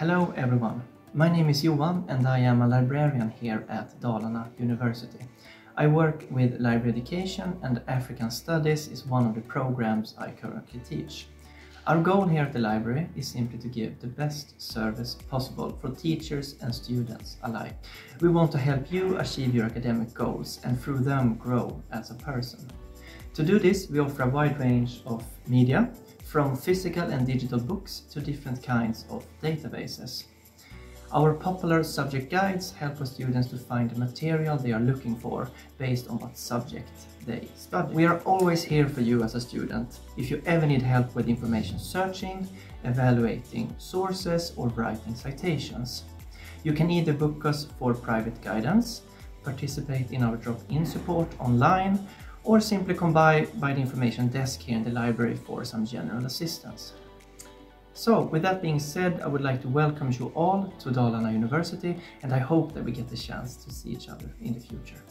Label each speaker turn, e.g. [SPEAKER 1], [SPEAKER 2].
[SPEAKER 1] Hello everyone, my name is Johan and I am a librarian here at Dalarna University. I work with library education and African studies is one of the programs I currently teach. Our goal here at the library is simply to give the best service possible for teachers and students alike. We want to help you achieve your academic goals and through them grow as a person. To do this, we offer a wide range of media, from physical and digital books to different kinds of databases. Our popular subject guides help our students to find the material they are looking for based on what subject they study. We are always here for you as a student if you ever need help with information searching, evaluating sources or writing citations. You can either book us for private guidance, participate in our drop-in support online or simply come by, by the information desk here in the library for some general assistance. So, with that being said, I would like to welcome you all to Dalarna University and I hope that we get the chance to see each other in the future.